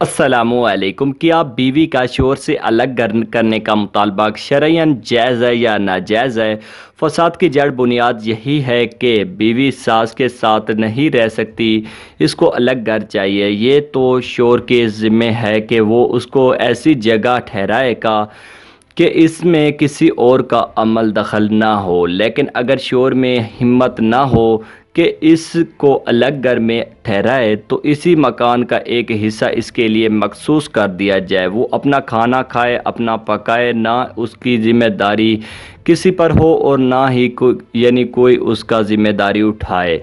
السلام علیکم کیا بیوی کا شور سے الگ کرنے کا مطالبہ شرعین جائز ہے یا ناجائز ہے؟ فساد کی جڑ بنیاد یہی ہے کہ بیوی ساس کے ساتھ نہیں رہ سکتی، اس کو الگ گھر چاہیے۔ یہ تو شور کے ذمہ ہے کہ وہ اس کو ایسی جگہ ٹھہرائے گا کہ اس میں کسی اور کا عمل دخل نہ ہو، لیکن اگر شور میں ہمت نہ ہو کہ اس کو الگ گھر میں ٹھہرائے، تو اسی مکان کا ایک حصہ اس کے لیے مخصوص کر دیا جائے۔ وہ اپنا کھانا کھائے، اپنا پکائے، نہ اس کی ذمہ داری کسی پر ہو اور نہ ہی کوئی یعنی کوئی اس کا ذمہ داری اٹھائے۔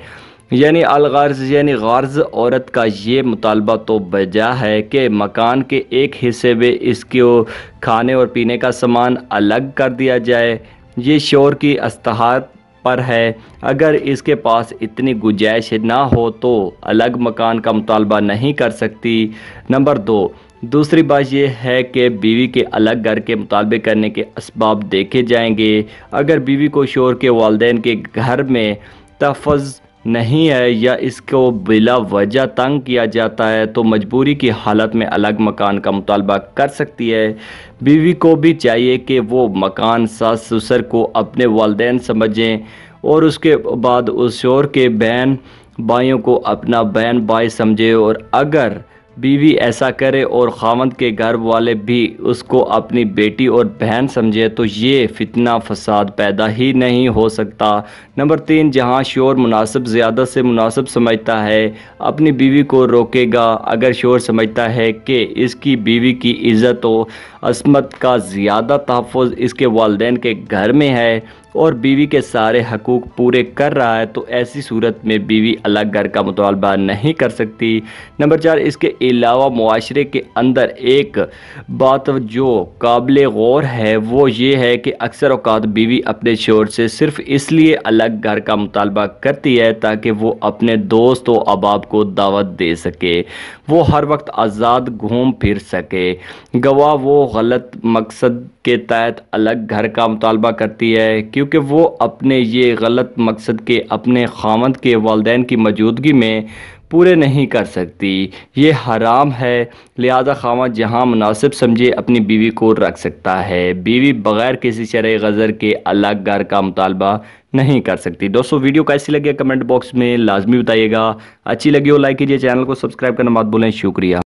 یعنی الغرض یعنی غرض عورت کا یہ مطالبہ تو بجا ہے کہ مکان کے ایک حصے میں اس کو کھانے اور پینے کا سامان الگ کر دیا جائے۔ یہ شور کی استحاد پر ہے۔ اگر اس کے پاس اتنی گنجائش نہ ہو تو الگ مکان کا مطالبہ نہیں کر سکتی۔ نمبر دو، دوسری بات یہ ہے کہ بیوی کے الگ گھر کے مطالبے کرنے کے اسباب دیکھے جائیں گے۔ اگر بیوی کو شور کے والدین کے گھر میں تحفظ نہیں ہے یا اس کو بلا وجہ تنگ کیا جاتا ہے، تو مجبوری کی حالت میں الگ مکان کا مطالبہ کر سکتی ہے۔ بیوی کو بھی چاہیے کہ وہ مکان ساس سسر کو اپنے والدین سمجھیں اور اس کے بعد اس شور کے بہن بھائیوں کو اپنا بہن بھائی سمجھے۔ اور اگر بیوی ایسا کرے اور خامند کے گھر والے بھی اس کو اپنی بیٹی اور بہن سمجھے تو یہ فتنہ فساد پیدا ہی نہیں ہو سکتا۔ نمبر تین، جہاں شور مناسب زیادہ سے مناسب سمجھتا ہے، اپنی بیوی کو روکے گا۔ اگر شور سمجھتا ہے کہ اس کی بیوی کی عزت و عصمت کا زیادہ تحفظ اس کے والدین کے گھر میں ہے اور بیوی کے سارے حقوق پورے کر رہا ہے، تو ایسی صورت میں بیوی الگ گھر کا مطالبہ نہیں کر سکتی۔ نمبر چار، اس کے علاوہ معاشرے کے اندر ایک بات جو قابل غور ہے وہ یہ ہے کہ اکثر اوقات بیوی اپنے شور سے صرف اس لیے الگ گھر کا مطالبہ کرتی ہے تاکہ وہ اپنے دوست و احباب کو دعوت دے سکے۔ وہ ہر وقت آزاد گھوم پھر سکے۔ گواہ وہ غلط مقصد کے تحت الگ گھر کا مطالبہ کرتی ہے، کیونکہ وہ اپنے یہ غلط مقصد کے، اپنے خامد کے والدین کی موجودگی میں پورے نہیں کر سکتی۔ یہ حرام ہے۔ لہذا خامہ جہاں مناسب سمجھے اپنی بیوی کو رکھ سکتا ہے۔ بیوی بغیر کسی شرع غزر کے الگ گھر کا مطالبہ نہیں کر سکتی۔ دوستو، ویڈیو کیسی لگے کمنٹ باکس میں؟ لازمی بتائیے گا۔ اچھی لگی ہو، لائک کیجیے۔ چینل کو سبسکرائب کرنا مات بولیں شکریہ۔